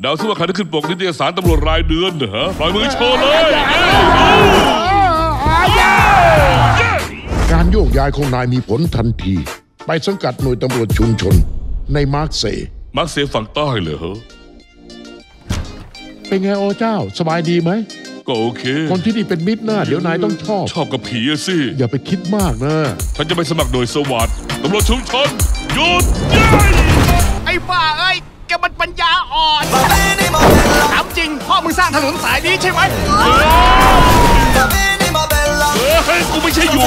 เดาซิว่าใครจะขึ้นปกนิตยสารตำรวจรายเดือนเหรอปล่อยมือโชว์เลยการโยกย้ายของนายมีผลทันที ไปสังกัดหน่วยตำรวจชุมชนในมาร์กเซย มาร์กเซยฝั่งใต้เหรอเป็นไงโอเจ้า สบายดีไหมก็โอเค คนที่นี่เป็นมิตรนะเดี๋ยวนายต้องชอบ ชอบกับผีอะสิ อย่าไปคิดมากนะ ฉันจะไปสมัครหน่วยสวัสดิ์ตำรวจชุมชนหยุดย้ายไอ้บ้าเอ้ยแกมันปัญญาอ่อนถามจริงพ่อมึงสร้างถนนสายนี้ใช่ไหมเฮ้ยกูไม่ใช่ยุง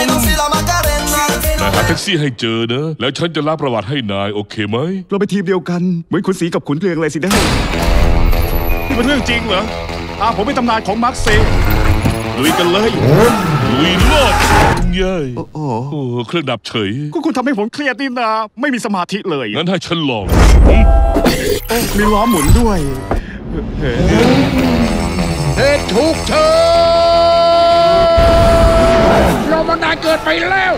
นายหาแท็กซี่ให้เจอนะ แล้วฉันจะรับประวัติให้นายโอเคไหม เราไปทีมเดียวกัน เหมือนขุนศรีกับขุนเกลืองเลยสินะนี่เป็นเรื่องจริงเหรอตามผมเป็นตำนานของมาร์คเซลุยกันเลยลุยโลดเย้ยโอ้โหโอ้เครื่องดับเฉย ก็คุณทำให้ผมเครียดนี่นา ไม่มีสมาธิเลย งั้นให้ฉันลอง มีล้อหมุนด้วยเหตุถูกเชิญเรามันนายเกิดไปแล้ว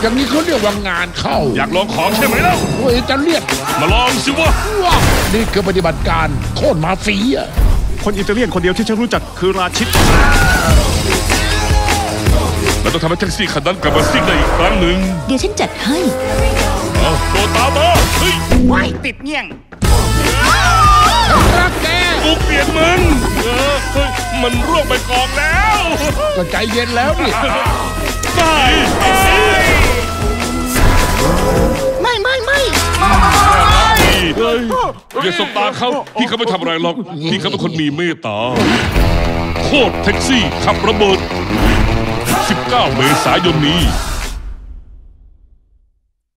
อย่างนี้เขาเรียกว่างานเข้า อยากลองของใช่ไหมเล่าเว้ยจะเรียกมาลองสิวะว่านี่คือปฏิบัติการโค่นมาเฟียคนอิตาเลียนคนเดียวที่ฉันรู้จักคือราชิตเราต้องทำให้แท็กซี่คันนั้นกลับมาซิ่งได้อีกครั้งหนึ่งเดี๋ยวฉันจัดให้ เอาโดนตามมาเฮ้ยว้ายติดเงี้ยงรักแกกูเปลี่ยนมึงเออเฮ้ยมันร่วงไปกองแล้วก็ใจเย็นแล้วนี่ไปไปไม่ไม่ไม่เฮ้ยอย่าสบตาเขาพี่เขาไม่ทำอะไรหรอกพี่เขาเป็นคนมีเมตตาโคตรแท็กซี่ขับระเบิด 19 เมษายนนี้